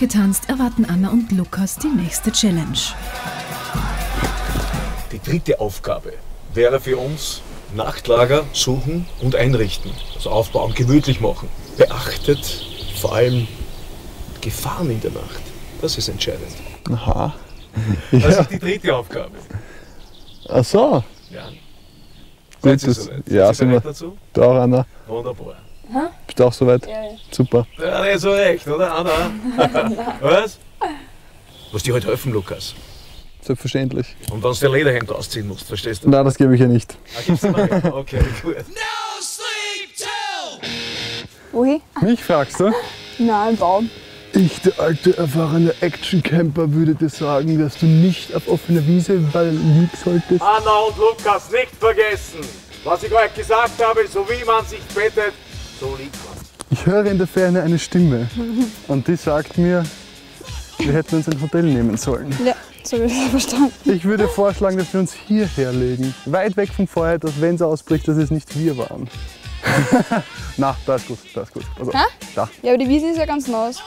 Abgetanzt erwarten Anna und Lukas die nächste Challenge. Die dritte Aufgabe wäre für uns Nachtlager suchen und einrichten. Also aufbauen, gemütlich machen. Beachtet vor allem Gefahren in der Nacht. Das ist entscheidend. Aha. Das Ja. ist die dritte Aufgabe. Ach so. Ja. Gut, das- soweit? ja, sind wir. bereit dazu? Auch, Anna. Wunderbar. Bist du auch soweit? Ja, ja. Super. Ja, nicht so recht, oder Anna? Was? Muss dir heute helfen, Lukas. Selbstverständlich. Und wenn du dir Lederhemd ausziehen musst, verstehst du? Nein, das gebe ich ja nicht. Ah, gibt's dir mal? Okay, gut. Wohin? Mich fragst du? Nein, im Baum. Ich, der alte, erfahrene Actioncamper, würde dir sagen, dass du nicht auf offener Wiese liegen solltest. Anna und Lukas, nicht vergessen! Was ich euch gesagt habe, so wie man sich bettet. Ich höre in der Ferne eine Stimme und die sagt mir, wir hätten uns ein Hotel nehmen sollen. Ja, so habe ich das verstanden. Ich würde vorschlagen, dass wir uns hierher legen. Weit weg vom Feuer, dass wenn es ausbricht, dass es nicht wir waren. Na, da ist gut, da ist gut. Also, Hä? da. Ja, aber die Wiese ist ja ganz nass.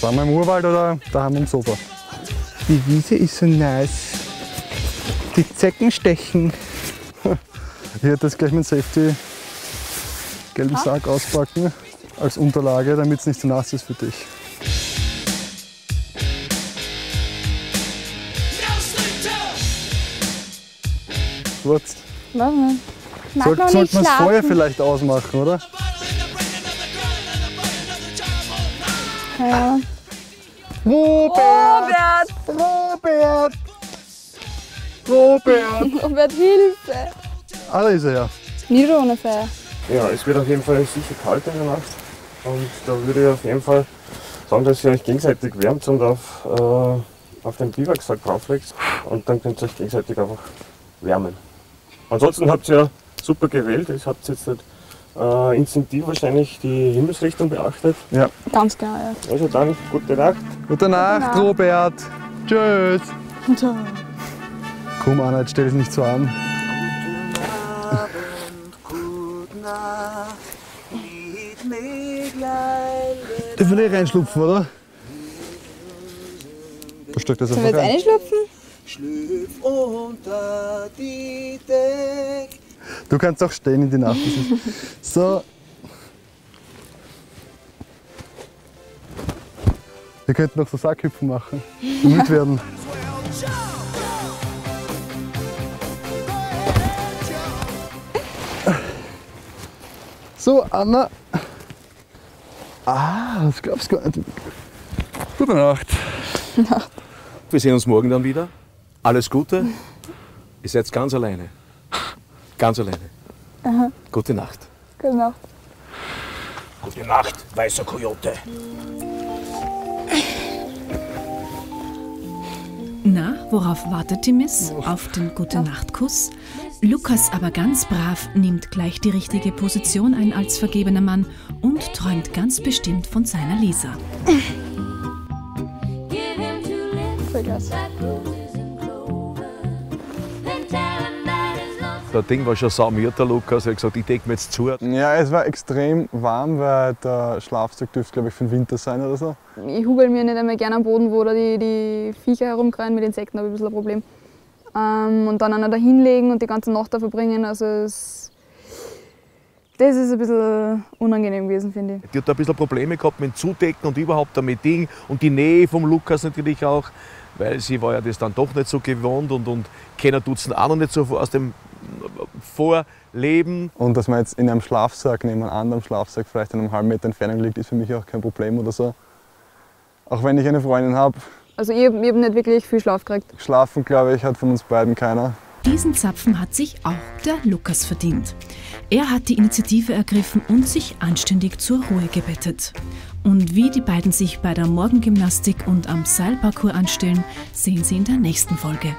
Sind wir im Urwald oder daheim am Sofa? Die Wiese ist so nice. Die Zecken stechen. Ich hätte jetzt gleich mit Safety gelben Sack auspacken als Unterlage, damit es nicht zu nass ist für dich. Ich mag Soll, sollte nicht man das Feuer vielleicht ausmachen, oder? Ja. Robert! Robert! Robert! Robert! Robert, Hilfe! Ah, da ist er ja. Wieder ohne Feuer. Ja, es wird auf jeden Fall sicher kalt in der Nacht. Und da würde ich auf jeden Fall sagen, dass ihr euch gegenseitig wärmt und auf, äh, auf den Biwaksack drauflegt. Und dann könnt ihr euch gegenseitig einfach wärmen. Ansonsten habt ihr ja super gewählt. Ihr habt jetzt nicht, äh, instinktiv wahrscheinlich die Himmelsrichtung beachtet. Ganz genau, ja. Also dann, gute Nacht. Gute Nacht, Nacht. Robert. Tschüss. Komm, Anna, jetzt stell dich nicht so an. Dürfen wir nicht reinschlupfen, oder? Versteck das Sollen wir jetzt rein. einschlupfen? Du kannst auch stehen in die Nacht. So. Wir könnten noch so Sackhüpfen machen. Müde werden. So, Anna. Ah, das glaubst du gar nicht. Gute Nacht. Wir sehen uns morgen dann wieder. Alles Gute. Ihr seid ganz alleine. Ganz alleine. Gute Nacht. Gute Nacht. Gute Nacht, weißer Kojote. Na, worauf wartet die Miss? Auf den Gute-Nacht-Kuss? Lukas aber ganz brav nimmt gleich die richtige Position ein als vergebener Mann und träumt ganz bestimmt von seiner Lisa. Voll Das Ding war schon saumiert, der Lukas. Er hat gesagt, ich decke mir jetzt zu. Ja, es war extrem warm, weil der Schlafsack dürfte, glaube ich, für den Winter sein oder so. Ich hubel mir nicht einmal gerne am Boden, wo da die, die Viecher herumkreien. Mit Insekten habe ich ein bisschen ein Problem. Ähm, und dann noch da hinlegen und die ganze Nacht da verbringen. Also es, das ist ein bisschen unangenehm gewesen, finde ich. Die hat da ein bisschen Probleme gehabt mit dem Zudecken und überhaupt damit Ding. Und die Nähe vom Lukas natürlich auch, weil sie war ja das dann doch nicht so gewohnt und, und keiner tut es auch noch nicht so aus dem Vorleben. Und dass man jetzt in einem Schlafsack neben einem anderen Schlafsack vielleicht in einem halben Meter Entfernung liegt, ist für mich auch kein Problem oder so. Auch wenn ich eine Freundin habe, Also ich, ich habe nicht wirklich viel Schlaf gekriegt. schlafen, glaube ich, hat von uns beiden keiner. Diesen Zapfen hat sich auch der Lukas verdient. Er hat die Initiative ergriffen und sich anständig zur Ruhe gebettet. Und wie die beiden sich bei der Morgengymnastik und am Seilparcours anstellen, sehen Sie in der nächsten Folge.